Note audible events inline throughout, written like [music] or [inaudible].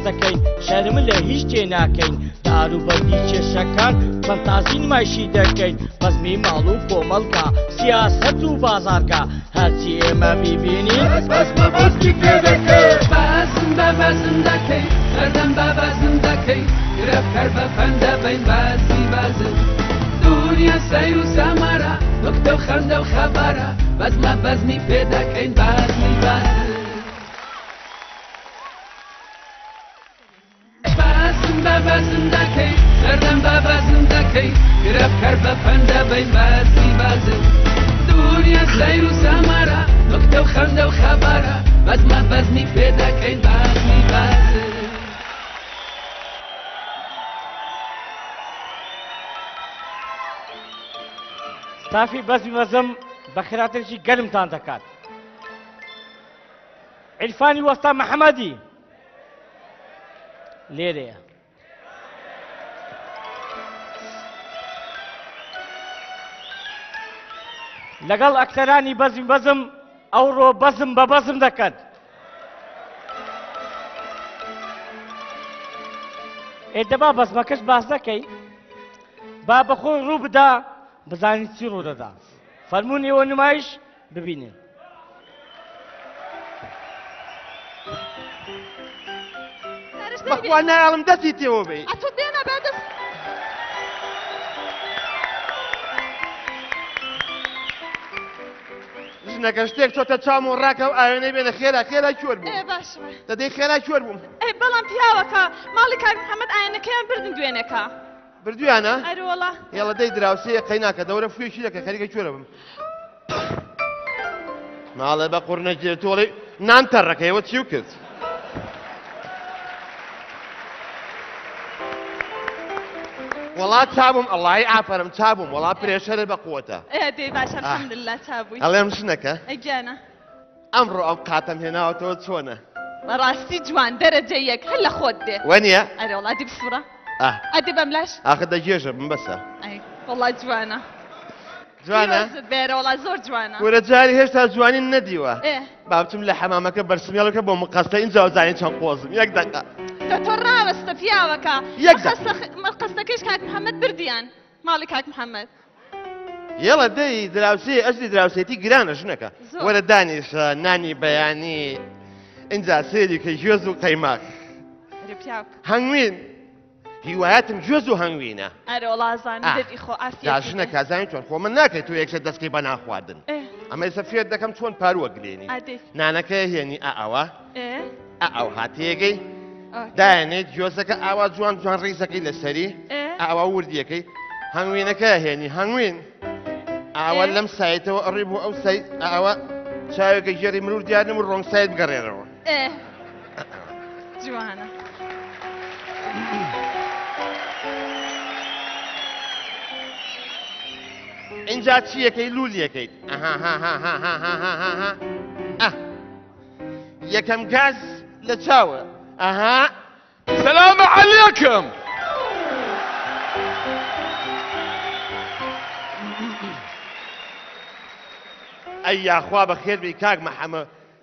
باز دەکەین. شەرم لە هیچ تێ ناکەین. داروبەندی کێشەکان فەنتازی نمایشی دەکەین. بەزمی ماڵ و کۆمەڵکە سیاست و بازارگا. هەرچی ئێمە بیبینین بەزمە بەزمی پێ دەکەین. بازم بە بەزم دەکەین. هەردەم بە بەزم دەکەین. گرەبکەر بە پەندە بین بازمی بازن دنیا سەیر و سەمەرە نقطە و خەندە و خەبەرە بەزمە بەزمی پێ دەکەین. بازمی بازن بەزم دەکەین هەردەم بە بەزم دەکەین گرەبکەر بە پەندە بین بازمی بازن دنیا سەیر و سەمەرە نقطە و خەندە و خەبەرە بەزمە بەزمی پێ دەکەین بازمی بازن ستافی بەزمی مەزم بە خراتێکی گەرمتان دەکات. عیرفانی وەستا محەممەدی لێرەیە. لەگەڵ ئەکتەرانی بەزم بەزم ئەوڕۆ بەزم بە بەزم دەکەن. ئێدەبا بەزمەکەش باز دەکەی. با بەخۆی ڕوو بدا بزانیت چی ڕوو دەدا. فەرمونون ئێوە نمایش ببینێن بەخوا نایڵم دەستی تێوە بێ ژنەکە شتێک چۆتە چام و ڕاکە و ئاوێنەی بێنە خێرا خێرا کوێر بوو؟ دەدەی خێرا کوێر بووم بەڵام پیاوەکە ماڵی کاک محەممەد ئاەنەکەیان بردن دوێنێکە. بردویانە؟ هێڵە دەی دراوسەیە قەیناکە دەورە فوێکی دەکە خەریکە کوێرە بم. ماڵە بە قڕنەگیر تۆڵی نان تەڕەکەیەوە چی و کرد؟ وڵات چابووم ئەڵی ئاپەرم چابووم وڵا پرێشەرە بە قوتە ئێ دێ باشە الحەمدلله چابووی ئەڵێم ژنەکە ئەگیانە ئەمڕۆ ئەم قاتەم هێناوەتەوە چۆنە بەڕاستی جوان دەرەجە یەک هەر لە خۆت دێ وەنیە ئەرێوڵا دی بسوورە ئا ئەدی بەملاش ئاخە دەگێژە بم بەسە ئەی وڵا جوانە جوانە پیرۆزت بێرە وڵا زۆر جوانە وەرە جاری هێشتا جوانی نەدیوە ئێ بابچم لە حەمامەکە بەرسمیێڵەکە بۆ مقەستە اینجا زانین چەند قۆزم یەک دقا کە تۆ ڕاوەستە پیاوەکە. مەقەستەکەش کاک محەممەد بردیان. ماڵی کاک محەممەد. یەڵە دەی دراوسی ئەسلی دراوسێتی گرانە ژنەکە. وەرە دانیشە نانی بەیانی اینجا سێری کە ژێز و قەیماک هەنگوین هیوایەتم جۆز و هەنگوینە. ژنە کازانی چۆن خۆ من ناکەیت تو یەکشە دەستکەی بە ناخواردن. ئەمە فێر دەکەم چۆن ئادێ. نانەکە هێنی ئا ئەوە. ئێ. ئا ئەو هاتیەگەی. دایانێت جۆزەکە ئاوا جوان جوان ڕیزەکەی لەسەری ئاوا وردیەکەی. هەنگوینەکە هێنی هەنگوین ئاوا ئێ. لەم سایتەوە ئەڕێ بۆ ئەو سای ئاوا چاوێکە ژێری مرور دیارم و ڕۆنگ سایت بگەڕێنەوە ئێ [coughs] جوانە. اینجا چیەکەی لولیەکەیت یەکەم گاز لە چاوە. ئەها سلام عليكم. ئەی یاخوا بە خێر بی کاک مەحەمە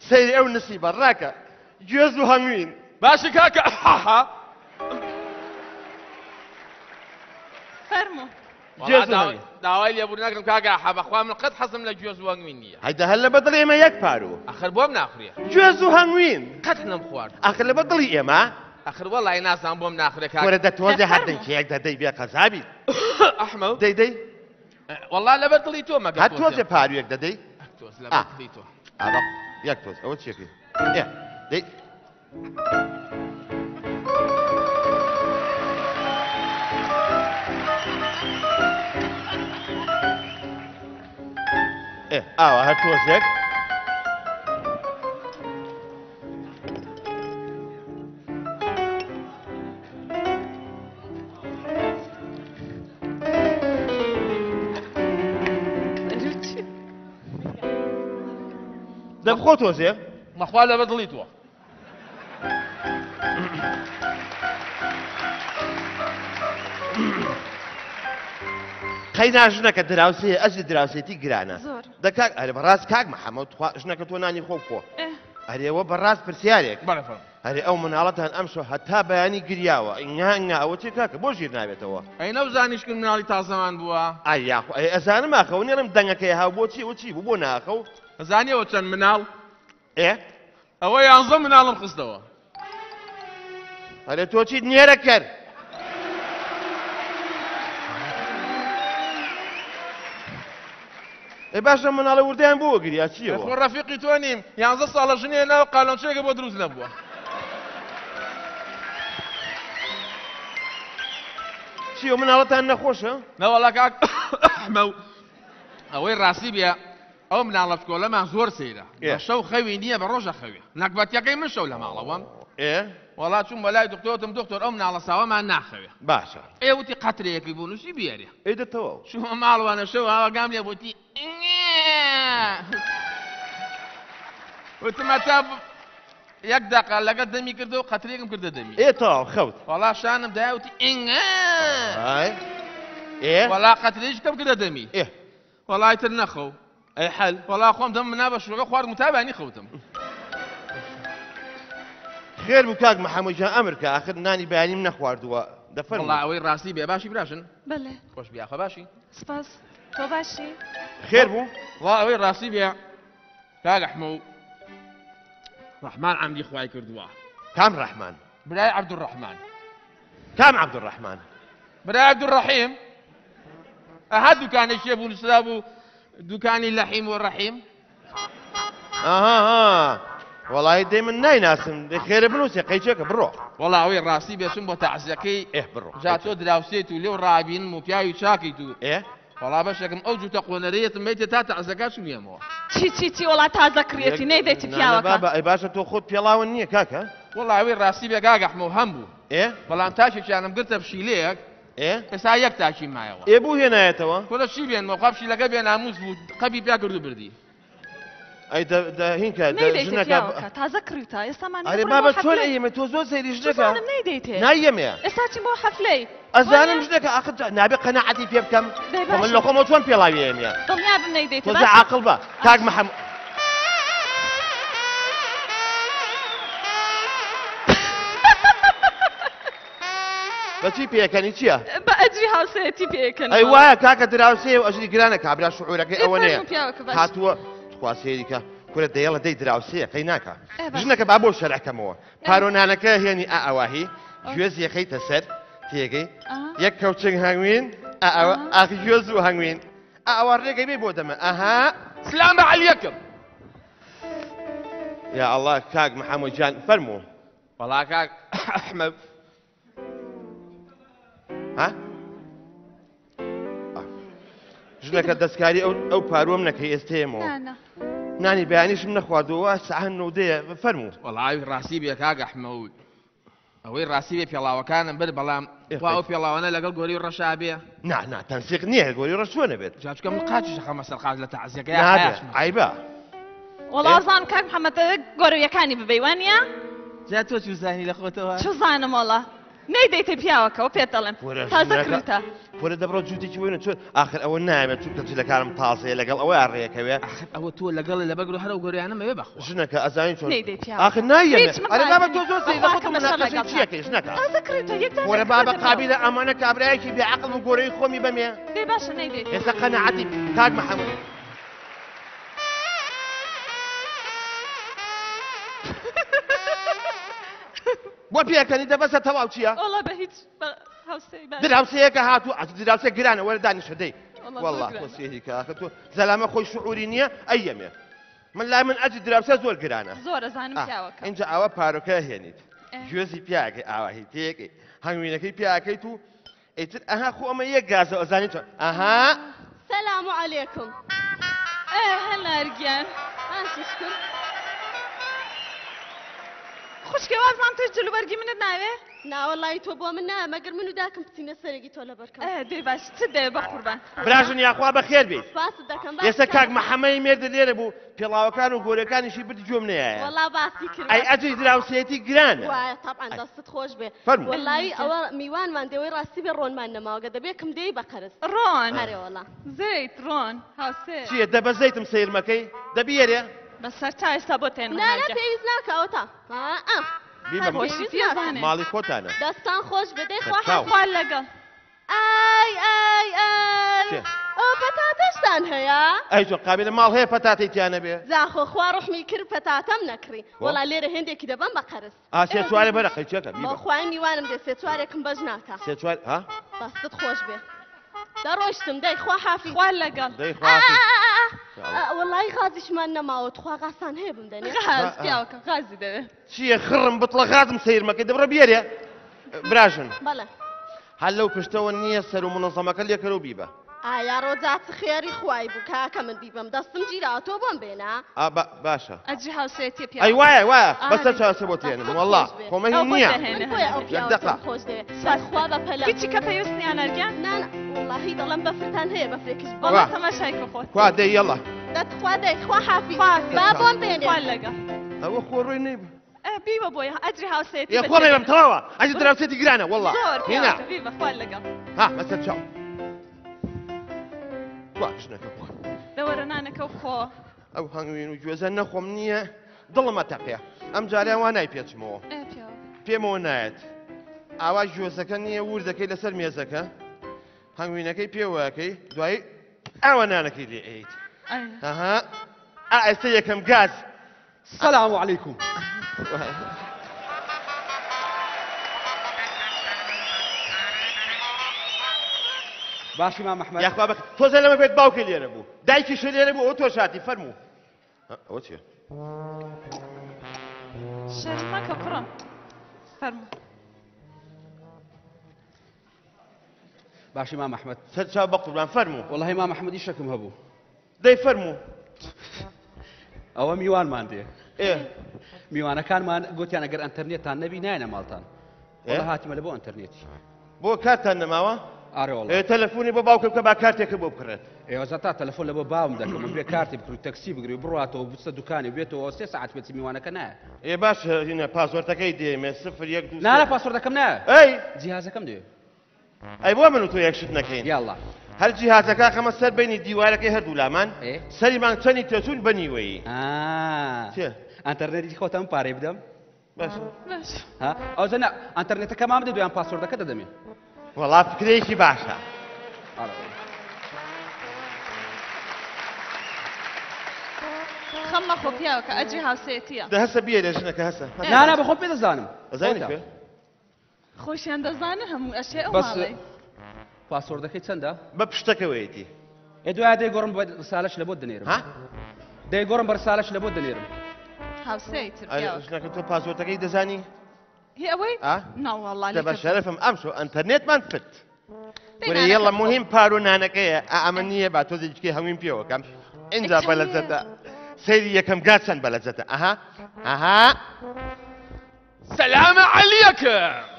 سەیری ئەو نسی بەڕاکە گوێز و هەنگوین باشي كاكا حاحا [laughs] فەرمو جێز و هەنگوین داوای لێ بوونەکەم کاکا حەبەخوا من قەت حەزم لە گوێز وەنگوین نییە. هەیدە هەر لە بەدڵ ئێمە یەک پارو. ئەخر بۆم ناخورێ گوێز و هەنگوین قەت نم خوارد. ئەخر لە بەدڵی ئێمە؟ ئەخر وەڵی نازان بۆم کاکا دەتۆزی فەرموو. هەردەنکی یەک دەدەی بێ قەزابی. [laughs] ئەحمە دەی دەی. والله لەبەر دڵی تۆ مەگە هەر تۆزێ پارویەک دەدەی؟ تۆز لەبەر دڵی تۆ. ئاڵە یەک تۆز. ئەوە چێکی دەی. ئاوا هەر تۆزێک دەبخۆ تۆزێ مەخوا لە بەدڵیتوە قەی ناژنەکە دراوسێ ئەزی دراوسێتی گرانە. دەکات ئەرێ بەڕاست کاک محەممەد ژنەکە تۆ نانی خۆ بخۆ. ئێ، هەرێەوە بەڕاست پرسیارێک. هەرێ ئەو مناڵەتان ئەمشۆ هەتا بەیانی گریاوە. ئینگا ئەوە چێ کاکە؟ بۆ ژیر ناوێتەوە ئەی نەوزانیشکن مناڵی تازەمان بووە. ئای یاخ ئەی ئەزانم ئاخەو نێرم دەنگەکەی هاو بۆچی وچی بوو بۆ ناخەو زانیەوە چەند مناڵ؟ ئێ؟ ئەوە یانزە مناڵم خستەوە. هەرێ تۆ چیت نێرە کرد ئێ باشە مناڵە وردیان بۆ گریا خۆ چیەوە ڕەفیقی تۆ نیم یانزە ساڵە ژنێ ناو قالۆنچێکە بۆ دروست نەبووە. چیە مناڵەتان نەخۆشە؟ نەوەڵا کاک ئەحمە [coughs] ئەوەی ڕاستی بێ ئەو مناڵە کۆلەمان زۆر سەیرە. ئێ. بە شەو خەوی نییە بە ڕۆژە خەوێ نەکبەتەکەی من شەو لە ماڵەوەم ئێ. وڵات چوون بەلای دکتۆتم دکتۆر ئەو مناڵە ساوەمان ناخەوێ. باشە. ئێوتی قەترەیەکی بوو نووسی بێرێ ئێدەتەوە شومە ماڵوانە شەو ئاواگام لێ بوتی وتمە تا ب- یەک دقا لەگەت دەمی کردو و قەترێکم کردە دەمی ئێتەوە خەوت وڵا شانم داوتی ئای ئێ وڵا قەترێش کەم کردە دەمی ئێ وڵای تر نەخەو ئەی حەل وڵا خۆم دەم منا بە شوگە خوارد متابانی خەوتم خێر بوو کاک محەممەجان ئەمریکا آخر نانی بەیانیم نەخواردووە دەفەر وڵا ئەوەی ڕاستی بێ باشی براشن بەڵێ خۆش بیاخە باشی سپاس تۆ باشی خێر بوو وڵا ئەوەی ڕاستی بێ کاگەحمە و ڕحمان عەمدی خوای کردووە کام ڕەحمان برای عەبدوڕەحمان کام عەبدوڕەحمان برای عەبدوڕەحیم ئەها دوکانێکیە بوو نووسرا بوو دوکانی لەحیم و ڕەحیم ئاها وڵی دەی من نایناسم خێرە بنووسێ قەیچێکە بڕۆ وڵا ئەوەی ڕاستی بێچم بۆ تەعزیەکەی ئێ بڕۆ جا تۆ دراوسێت و لێو ڕابین و پیاوی چاکیت و ئێ وڵا بەشێکم ئەو جوتە قۆنەرەیەتم میتە تا تازەکە سویەمەوە چی چی چی وڵات تازەکرێتی نەیدەیت پیاوە ئەی باشە تۆ خۆت پێڵاون نییە کاکە وڵاوی ڕاستی بێگاگەحمە و هەم بوو ئێ بەڵام تاشێکیانم گرتە پشیلەیەک ئێستا یەک تاکی مایەوە ئێبوو هێنایەتەوە کۆدە شی بێن مۆخەپشی لەگە بێن ناموز بوو قەبی پیا کردو بردی تازە کردتا ئێستا بابە تۆ ئێمە تۆ زۆر سەیری ژەکە نایدەیت نایەمێ ئێستا چیم بۆ حەفلەی ئەزانم ژنەکە ئاخر نابێ قەنەعەتی پێ بکەم من. لە خۆمە چۆن پێڵاوی ئێمە دڵنیا بم نەیدەیتێ تۆ عاقل بە کاک محەممەد بەچی پێەکەنی چییە؟ بە ئەجری هاوسەتی پێکەن ئەی وایە کاکە دراوسێ و ئەژری گرانە کابرا شعورەکەی ئەوە نەیە. هاتووە خواسێریکە کورە دەیڵە دەی دراوسەیە قەی ناکە ئێ باش. ژنەکە با بۆ شەرەکەمەوە پارۆنانەکە هێنی ئا ئەواهی گوێز یەخەیتە سەر تێگەی. یەک کەوچنگ هەنگوین ئاخ گوێز و هەنگوین ئەوە ڕێگەی بێ بۆ دەمە ئەها سلام بە عەلیەکەم یا الله کاک محەممەد جان فەرموو وڵا کاک ئەحمە ها ژنەکە دەستکاری ئەو پارۆم نەکەی ئێستێمەوە نانی بەیانیشم نەخواردەوە نودەیە فەرموو وەڵاوی ڕاستی بێ کاک ئەحمەوت ئەوەی ڕاستی بێ پێڵاوەکانم بر بەڵام ئێ، وا ئەو خەیت. پێڵاوانە لەگەڵ گۆری ڕەشا بێ نا نا تەنسیق نییە گۆری ڕەشوە نەبێت جاچکەم قاچی شەخەمە سەرقاز لە نادێ عیبە وەڵازان کاک محەممەد گۆرەویەکانی ببەی وانە جا تۆ چی زانی لە خۆتەوە چ زانم وڵە نەیدەیتێ پیاوەکەەوە پێ دەڵێن تازە کڕیتە پۆرە دەبڕۆ جووتێکی وێنە چۆن آخر ئەوە نامێت چون کەچلەکانم تازەیە لەگەڵ ئەوە ئاڕێەکەوێ ئاخر ئەوە تۆ لەگەڵ لە بەگرۆ هەرە گۆریانە مەوێ بەخۆ ژنەکە ئەزانین چۆن. آخر ئەرێ بابە بابە قابلە ئەمانە کابراایکی بێعقل و گۆرەی خۆمی بەمێ باشە نەیدەیت ئێستا قەنەعەتی کاک محەممەد بۆ پێکەنی دەبەسە تەواو چییە؟ بە هیچ. دراوسەیەکە هاتوو ئەس دراوسە گرانە وەرە دانیشەدەی والله کاکە تۆ زەلامە خۆی شعوری نییە ئەیەمێ من لای من ئەجی دراوسە زۆر گرانە زۆرە آه، اینجا ئەوە پارۆکە هێنیت. گوێزی پیاکەی ئاواهی تێکی هەنگوینەکەی پیاکەیت و ئیتر ئەها خۆ ئەمە یەک گازە ئەزانی چۆن ئەها سلام عليكم. ئێ هەنارگیان ماشي شكر خوشکێ وازان تۆ جلوبەرگی منت ناوێ؟ ناوەڵی تۆ بۆ من نا مەگەر من و داکەم بچینە سەرێکی تۆ لە بەرکەم ئە دێ باش چ دێ بە قوربان؟ براژن یاخوا بەخێر بیت باست دەکەم ئێستا کاک محەممەی مێردە لێرە بوو پێڵاوەکان و گۆرەکانیشی برد جۆم نایە وەڵا باسی کرد. ئەی ئەجی دراوسێتی گرانە. وایە طبعا دەستت خۆش بێ. فەرموو. وەڵی ئەوە میوانمان دەوەی ڕاستی بێ ڕۆنمان نەماوەگە دەبێ کەم دەی بە قەرز. ڕۆن. هەرێ وەڵا زەیت ڕۆن. هاوسێ. چییە؟ دەبەزەیتم سیرمەکەی دەبیێرێ بەسەر تا ئێستا بۆ تێن نانە پێویست ناکەوە تا. بیمە خۆشی زیێزانێ ماڵی خۆتانە. دەستان خۆش بدەی خوا چاو. خوال لەگەڵ. ئای ئای ئای چێ؟ ئەو پەتاتەشتان هەیە؟ ئەی جۆ قابلە ماڵ هەیە پەتاتی تیانە بێ؟ زاخۆ خوا ڕحمی کرد پەتاتەم نەکڕی وەڵا لێرە هێندێکی دەبم بە قەرز. ئاسێ چوارێ بەرە قەیچەکە بۆ خوای میوانم دێ سێ چوارێکم بەش ناکە. سێ چوار ها؟ بەستت خۆش بێ. دەڕۆشتم دەی خوا حافی. خوال لەگەڵ. دەی خواسی وەڵی غازیشمان نەماوە خوا غاسان هەیە بم دەنێ غاز پیاوەکە غازی دەوێ چییە خڕم بتڵە غازم سیرمەکەی دەبڕە بێرێ براژن بەڵێ هەل لەو پشتەوە نییە سەر و منەزەمەکە لێکەرە و بیبە ئایا ڕۆجات خێری خوای بوو کاکە من بیبم دەستم گیرا تۆ بۆم بێنا باشە ئەجی هاوسێتی ئەی پیاوە وایە وایە بەسەر. چاسە بۆ تێنم ئەو بۆ نییە خۆش دەوێت بەس خوا بە پەلە هیچی کە پێویستیان ئەرگیان نان وڵی دەڵم بەفرتان هەیە بەفرێکش بەڵا وا. تەماشای بخۆت کوا دەی یەڵا دەتخوا دەی خوا حافی. با بۆم بێنێ لەگەڵ ئەوە خۆڕۆی نەیب ئە بیوە بۆی ئەجری هاوسێتی یە خۆڕێ بەم تەواوە ئەجی دراوسێتی گرانە بیوە خوال لەگەڵ ها بەسەر چاو وا شنەکە بخۆ دەوەرە نانەکە و خۆ ئەو هەنگوین و گوێزە نەخۆم نییە دڵمە تەقەیە ئەم جاریان وا نای پێچمەوە. پیاوە. پێمەوە نایەت. ئاوا ژۆزەکە نییە وردەکەی لەسەر مێزەکە. هەنگوینەکەی پێوەکەی دوایی ئەوە نانەکەی لێ آها عایسته یکم گاز. سلام علیکم باشی ما محمد یخوا بخ تۆ زە لەمە بێت باوکە لێرە دای کی شلی لێرە بوو ئەو تۆ شاتی فرمو ئەوە چیە شەرمەکە پڕم فەرموو باشي مام أحمد. بە قوربان فەرموو والله مام أحمد يشكم هبو؟ دەی فەرموو ئەوە میوانمان دێ میوانەکانمان گوتیان ئەگەر ئەتەرنێتان نەبی نایە ماڵتان هاتیمە لە بۆ ئەتەرنێتی بۆ کاتان نەماوە تەلەفۆنی بۆ باوکە بکە با کارتێکە بۆ بکڕێت ئێوەزە تا تەلەفۆن لە بۆ باوم دەکەم من بێ کارتی بکڕی تەکسی بگری بڕاتەوە بچە دوکانی بێتەوە سێ ساعت بێتی میوانەکە نایە ئێ باش هینە پاسوەرتەکەی دێمێ سفر یەک نانە. پاسۆردەکەم نایە ئەی جیهازەکەم دێ ئەی بۆ من و تۆ یەکشت نەکەین. یاڵڵا هەر جیهاتەکە خەمە سەر بینی دیوارەکەی هەردوو لامان ئێ؟ سەری مانگ چەنی تێچوون بەنیوەی چێ؟ ئەتەرنێتی خۆتەم پارەی بدەم؟ ئەو زەنە ئەتەرنێتەکە مام بدە دویان پاسۆردەکە دەدەمێ. وەڵا فکرێکی باشە. خەممە خۆ پیاوەکە ئەجی هاوسێتیە. دە هەسە بیە لە ژنەکە هەسە. نانا بە خۆم پێ دەزانم. پێ خۆشیان دەزانە گرم ئەشێ ئەوڵێ پاسۆردەکەی چەندە؟ بە گرم ئە دوای دەیگۆڕم بە ساالش لە بۆ دنێرم دەیگۆڕم بەر ساالش لە بۆ دنێرم تۆ پاسۆردەکەی الله. ئەوەی؟ ناوەڵە بە امشو انترنت من فت. يلا مهم بارو نانكيا أمنية بعتوزي كي همين بيو كم إنجا بلزتا سيدي يكم قاسن بلزتا أها أها سلام عليكم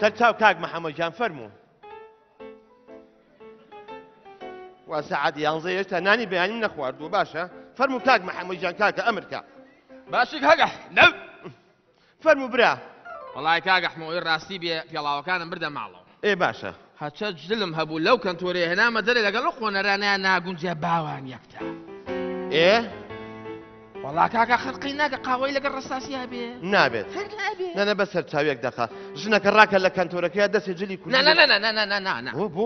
سەرچاو کاک محەممەجان فەرموو. وا سعاد یانزە هێشتا نانی بەیانیم نەخواردووە باشە؟ فەرمو کاک محەممەجان کاکە ئەمریکا باشێک هەگە لەو فەرمو برا. وڵای کاگەحمەوەی ڕاستی بێ پێڵاوەکانم بردە ماڵەوە. ئێ باشە. هەچە جلم هەبوو لەو کەنتۆری هێنامە دەرێ لەگەڵ خۆنەرانیان ناگونجێ باوان یەکتا. ئێ؟ وڵا کاکە خەرقی ناکە قاوەی لەگە ڕستاسیە بێ لا لا لا لا لا لا ژنەکە ڕاکە نانا کەنتۆرەکەی دەستی جلی کو بۆ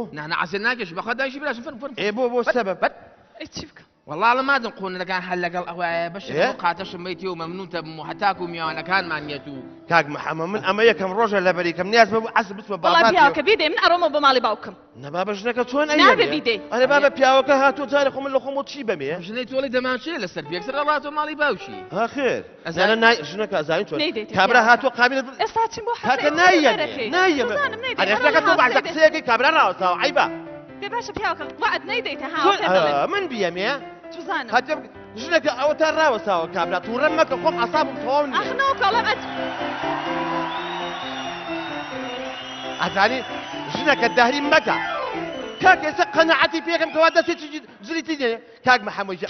فرم فرم إيه بو بو السبب بات إيه بکە والله ما دنقون لكان حل حلق أخويا آه، بش إيه؟ قاتش ميتي وممنون تبمو حتاكو ميوانا كان ما نيتو. كاك محمد من أما يكم رجل لبري كم نياس بابو عسب اسمه بابا والله بياوك بيدي من أرومو بمالي باوكم. نبابا جنك تون أيام نابا بيدي أنا بابا بياوك هاتو تاريخ من لخم وتشي بمي جنيت ولي دمان شي لسر بيك سر الله تو مالي باوشي. ها خير. أنا ناي جنك أزاين تون كابرا هاتو قابل استاتشي مو حسن هكا نايم أنا أخلاك تو بعد سيكي كابرا راوسا عيبا بباشا بياوك وعد نيديتها ها آه، آه، من بيامي توزانم هاتێ ژنەکە ئەوە تا ڕاوەساوە کابرا تووڕەم مەکە خۆم عسابم تەواو ئەخنەوە کەڵم ئەج ئەزانی ژنەکە دەهری مەکە کاک ئێستا قەنەعەتی پێکەم کەوا دەستێکی زریتی دێ کاک محەمەدی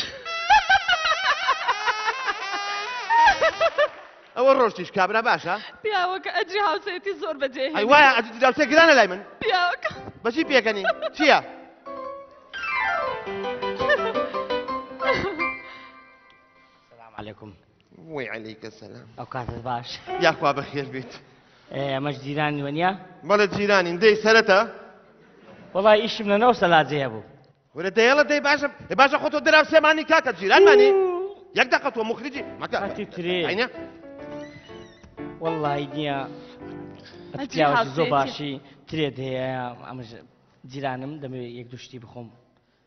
ئەوە ڕۆژتیش کابرا باشە پیاوەکە ئەجی هاوسێتی زۆر بەجێ وایە ئەجی دراوسێ گرانە لای من پیاوەکە بەچی پێکەنی چییە؟ عیکم وی عیکە سەسلام ئەو کاتت باش. یاخوا بەخێر بیت. ئەمەش جیرانی وەنیا بەڵە جیرانین دەی سەرەتە وڵای ئیشم لە نەو سەلاجەیە بوو. ورە دەیڵە دەی باشە باشە خۆتۆ دراو سێمانی کاکە جیرانمانی یەک دقەت تۆ مخرجی مەکەتی ترێ. وڵی نییە. زۆ باشی. ترێت هەیە ئەمە جیرانم دەمەوێت یەک دوشتی بخۆم.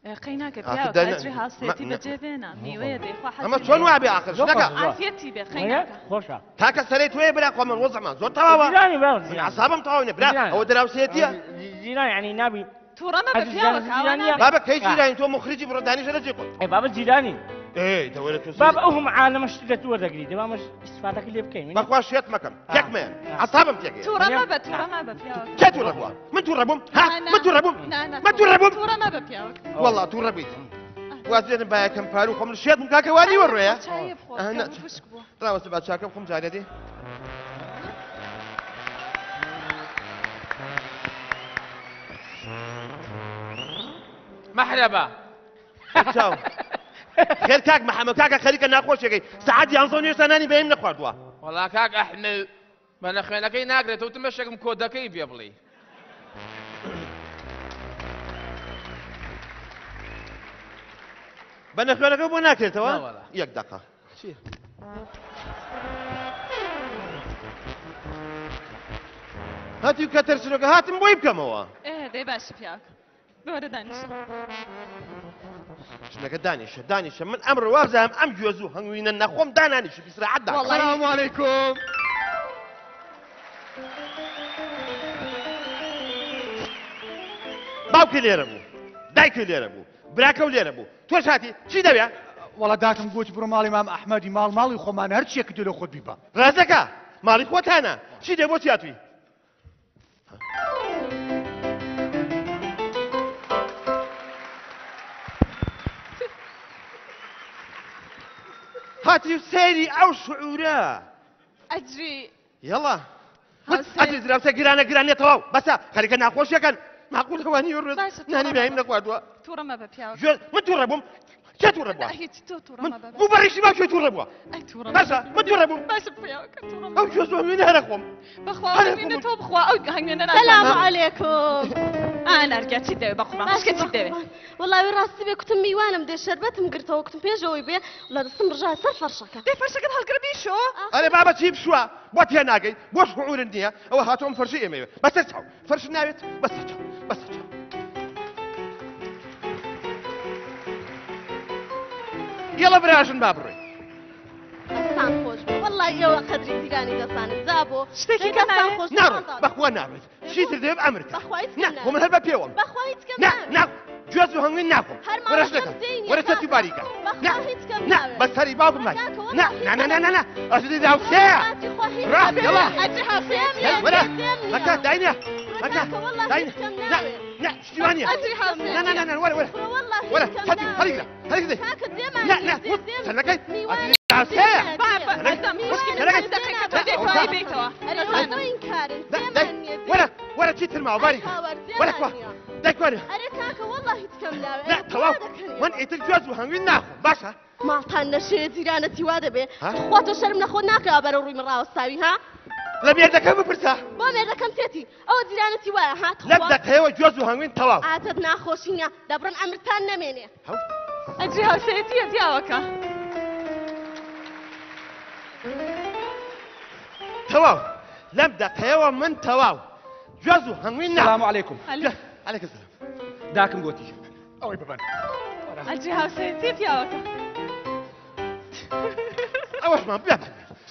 قەی ناکە آخر پیاوەکە دەنا- ئەجی هاوسێتی ما- بەجێ بێنە میوەیە دەیخوا ئەمە چۆن وابێ آخر زۆر شنەکە باشە. عافەتی بێ قەی وەیە؟ ناکە خۆشە تاکە سەرەی توێ برا خۆ من وەزەمان زۆر تەواوە جیرانی باو من عسابم تەواو نیە برا جیران. ئەوە دراوسێتیە جیران یعنی نابی تووڕەمە بە ئەجی پیاوەکە جیرانی- ئەوە بابە کەی آه. جیرانی تۆ مخریجی بڕۆدانی ژەرەجی قوت ئەی بابە ئێ دەوەرە تو بابە ئەو هەم عالەمەش لە تو وەردەگری دەبامەش استفادەکە لێ بکەین بەخوا شێت مەکەم یەکمێ آه. عسابم تێگەی تووڕەمە بە تووڕەمە بە پیاوەکە کێ تووڕە بووە من تووڕە بووم ها. من تووڕە بووم من تووڕە بووم تووڕەمە بە پیاوەکە والله تووڕە بیت وازێنم با یەکەم پارو خۆم شێتم کاکەوانی بووە ڕاوەستە با چاکەم خۆم جارێ دی مەحرەبە چاو خێر کاک محەممەد کاکە خەریکە ناخۆشێکی سعات یانزۆ نوێ نانی بەیم نەخواردووە وەڵا کاک ئەحمل بە نەخوێنەکەی ناگرێت وتم بەشێکم کۆدەکەی بێ بڵێ بە بۆ ناکرێتەوە نا وەڵا. یەک دقة. چی؟ هاتی کە تەرسنەکە هاتم بۆی بکەمەوە ئێ دەی باشە پیاوەکە بۆرە دانیشە شنەکە دانیشە دانیشە من ئەمڕ وابزانم ئەم گوێزوو هەنگوینە نەخۆم دانانیشی بیسراعەتدا السلام عليكم. باوکی لێرە بوو دایکی لێرە بوو براکە و لێرە بوو. تۆ هاتی چی دەوێ والله داتم گوت بڕۆ ماڵی مام ئەحمەدی ماڵ ماڵی خۆمان هەر چیەکە دێ لە خۆت بیبە ڕازەکە ماڵی خۆتانە. چی دێ بۆ چیاتوی هاتی سەیری ئەو شعورە ئەجی یڵە. ئەتی دراوسە گرانە گرانێتەوە بەسە خەریکە ناخۆشیەکەن معقول هەوانی ڕێز باشە، نانی تۆڕە بایم. نەخواردووە تووڕەمە بە پیاوەکە گوێ من تووڕە بووم کێ تووڕە بووە هیچ تۆ من تووڕەمە بە بوو بەڕیشی باوکی تووڕە بووە ئەی تووڕەمە باشە من تووڕە بووم باشە پیاوەکە تووڕەمە ئەو گوێ زۆمینە هەرە خۆم بەخوا هەرە بینە خۆم. تۆ بخوا ئەو هەنگێنە سلام علیکم ئانارگا چی دەوێ بەخوا مشکە چی دەوێ وڵاوی ڕاستی بێ کوتم میوانم دێ شەربەتم گرتەوە کوتم پێشەوەی بێ لە دەستم ڕژا سەر فەرشەکە دەی فەرشەکەت هەڵگرە بیشۆ ئەرێ بابە چی بشووە بۆ تێ ناگەی بۆ شعورن نییە ئەوە هاتۆم فەرشی ئێمەوێ بەسەر چاو فەرش ناوێت بەسەر چاو یەڵە براژن با بڕێ شتێکی بەخوا ناوێت چیتر دێب بۆ من هەر بە پێوەم گوێز و هەنگوین ناخۆم هەر وەرەش ماڵەکەم دەکەم وەرە. چەتی باریکە ئەسدی داوسەیە. ئەکا داینە ئەکا داینە هیچ کەم نه ناوێت. نه شتیوانیە ئەجی هەڵسێ نه نه نه نه وەرە وەرە بڕۆ وەڵا هیچ وەرە کەم چەتی ناوێت. هەریگرە هەریگرە کاکە دێمان نه نییە، نه دێ- دێم. سەرەکەی میوان ئەسدی داوسەیە بابا ئەدەم مشکی سەرەکەی دەقیقە تۆ دێ خۆی بیتەوە ئەرێ وەڵا این کارن، دێمان نییە، دێ. وەرە وەرە چیتر ماوە باریکە هاوار، وەرە دێمان کوا نییە. دایکوانە ئەرێ کاکە وەڵا هیچ کەم ناوێت. نه ئەرێ تەواو وا دەکەنێ. من ئیتر گوێز و هەنگوین ناخۆم باشە ماڵتان نەشێ جیرانەتی وا دەبێ ها؟ خوا تۆ شەرم نەخۆ ناکەوە بەرە ڕووی من ڕاوەستاوی ها؟ لە مێردەکە بپرسە بۆ مێردەکەم تێتی ئەوە جیرانەتی وایە هات لەم دەقەیەوە گوێز و هەنگوین تەواو ئاتت ناخۆشی نیە دەبڕن ئەمرتان نەمێنێ ئەجی هەوسێتیە پیاوەکە تەواو لەم دەقەیەوە من تەواو گوێز و هەنگوین نا سلام عليكم. عليك السلام. داكم قوتي. ئەوەی ببن ئەجی هەوسێتی پیاوەکە ئەوەشمان بێ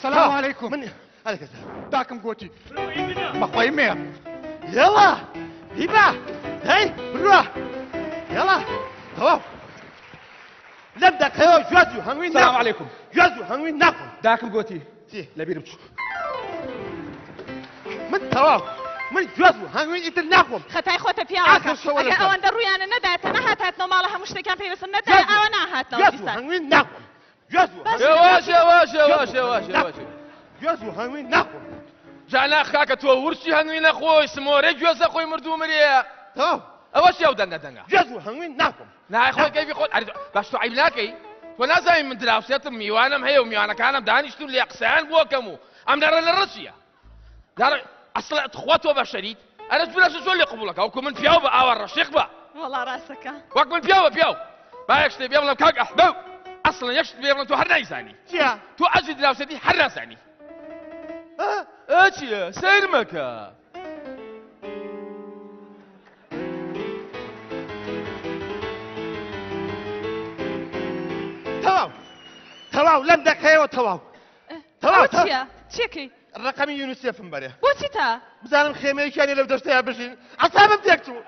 سلام عليكم. من عليك السلام. داکم گوتی بەخوای مێ يلا هیبا هەی بڕە يلا تەواو لەم دەقەوە گوێز و هەنگوی سلام علیکم. گوێز و هەنگوی ناکەم داکم گوتی چی؟ لەبیرم چوو من تەواو من گوێز و هەنگوی ئیتر ناکەم خەتای خۆتە ئاخر پیاوەکە شەوە ئەگەر لەسەر. ئەوەندە ڕویانە نەداتە نەهاتاتنەوە ماڵە هەموو شتێکان پێویستن نەدا گوێز و- ئەوە ناهاتنەوە گوێز و دیسان هەنگوی ناکەم گوێز و هەنگوی- ناکەم جانا خاکە تۆ ورچی هەنگوی نەخۆی سمۆرە گوێزە خۆی مردوو مرێ تەواو ئەوە شێو دەنگە دەنگە. گوێز و هەنگوی ناکەم نای خۆی کەفی خۆت. باش تۆ عیب ناکەی. تۆ نازانین من دراوسێتم میوانم هەیە و میوانەکانم دانیشتون لێ قسەیان بووەکەم و ئەم دەڕە لە دار ئەسڵ خوا تۆ بە شەریت ئەرە جوورە زۆر لێ قبولەکە وەکو من پیاو بە ئاوا ڕەشیق بە. وەڵا ڕاستەکە وەک من پیاوە پیاو. با یەک شتێ بێ بڵم کاک ئەحبەو. ئەسڵن یەک شت بێ بڵم تۆ هەر نایزانی. چییە؟ تۆ ئەجی دراوسێتی هەر نازانی ئە چییە سیر مەکە. تەواو تەواو لەم دەقەیەوە تەواو. تەواو چیەکەی ڕقەمی یونوسێفم بەرێ. بۆچی تا؟ بزانم خێمەیەکیانی لەو دەشتەیە بژین. ئەسابم تێکچوو